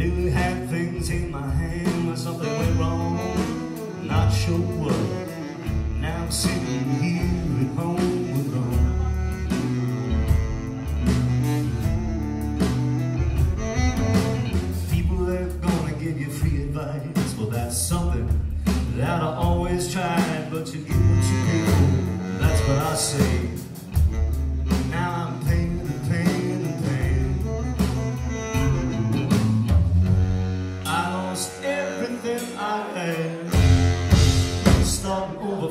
really had things in my hand when something went wrong. Not sure what. Now I'm sitting here at home alone. People that gonna give you free advice, well that's something that I always tried, but you get what you get. That's what I say.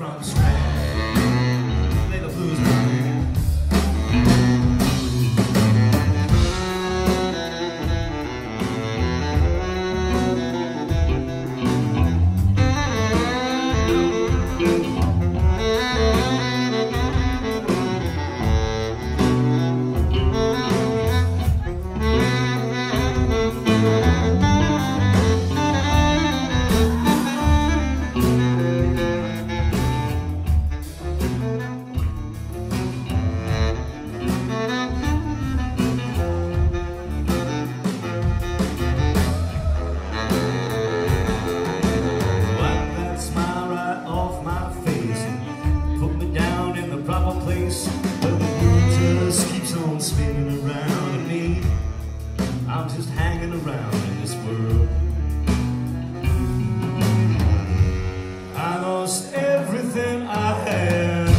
from scratch. hanging around me. I'm just hanging around in this world. I lost everything I had.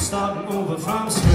Starting over from scratch.